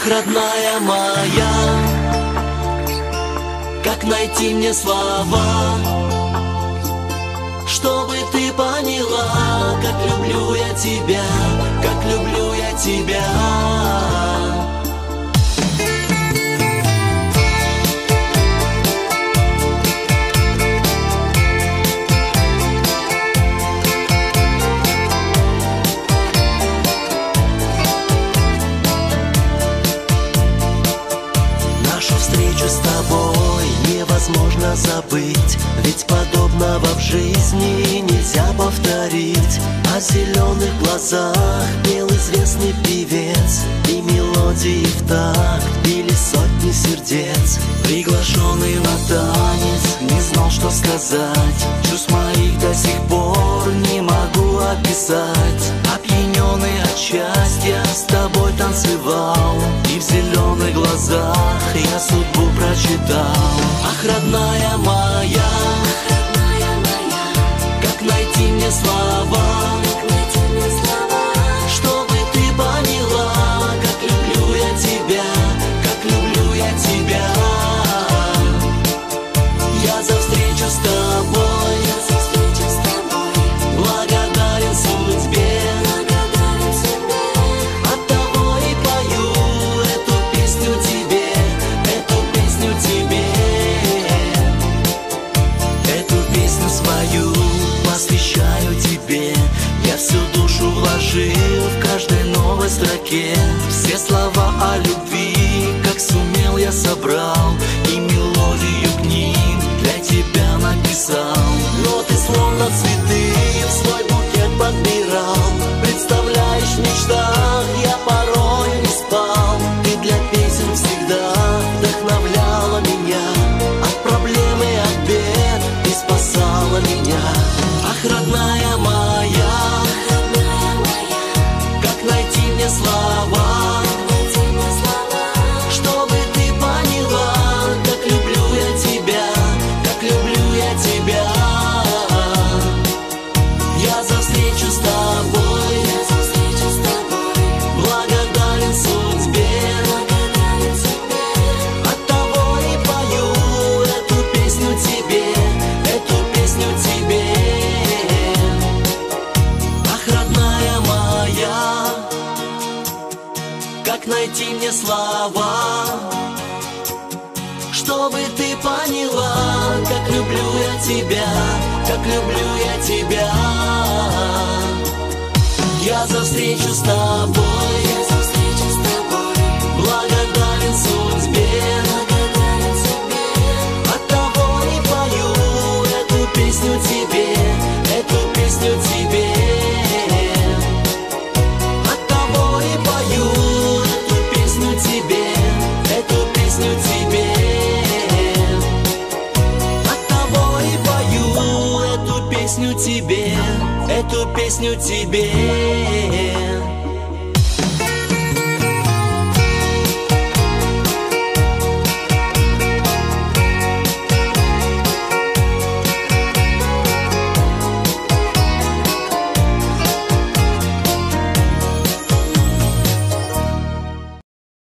Ах, родная моя, как найти мне слова, чтобы ты поняла, как люблю я тебя, как люблю я тебя. Невозможно забыть. Ведь подобного в жизни нельзя повторить. О зеленых глазах пел известный певец. И мелодии в такт били сотни сердец. Приглашенный на танец не знал, что сказать. Чувств моих до сих пор не могу описать. Опьяненный от счастья с тобой танцевал. И в зеленых глазах я судьбу прочитал. Ах, родная моя, строке Все слова о любви, как сумел я собрал. И мелодию к ним для тебя написал. Но ты словно цветы в свой букет подбирал. Представляешь, в мечтах я порой не спал. Ты для песен всегда вдохновляла меня. От проблем и от бед ты спасала меня. Ах, родная моя, найти мне слова Чтобы ты поняла, как люблю я тебя, как люблю я тебя. Я за встречу с тобой тебе, эту песню тебе